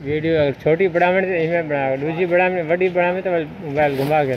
Video اگر چھوٹی میں تو اس میں بنا دوسری بڑا میں وڈی بڑا میں تو موبائل گھما کے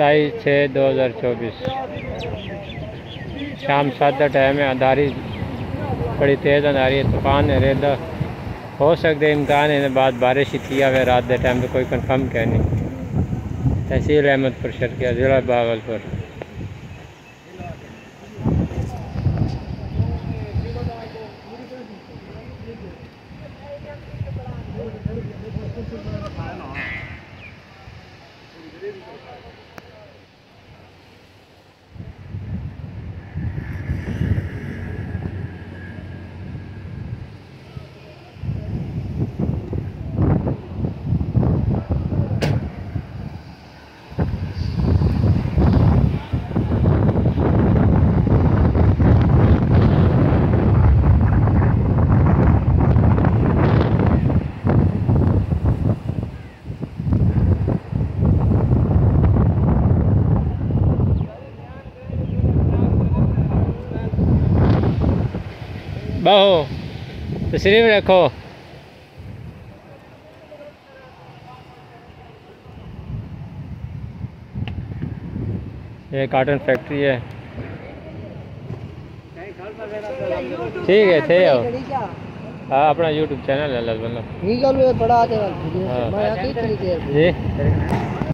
ستائیس چھ دو ہزار چوبیس۔ شام سات ٹائم ہے اندھاری بڑی تیز اندھاری ہے، طوفان ہے ریدا ہو سکتے امکان ہے بعد بارش ہی تھی ہوئے رات کے ٹائم پہ کوئی کنفرم کہنی تحصیل احمد پور شرکیہ ضلع باغل پور بہو تشریف رکھو یہ کارٹن فیکٹری ہے ٹھیک ہے تھے ہو ہاں اپنا یوٹیوب چینل ہے لال بندہ جی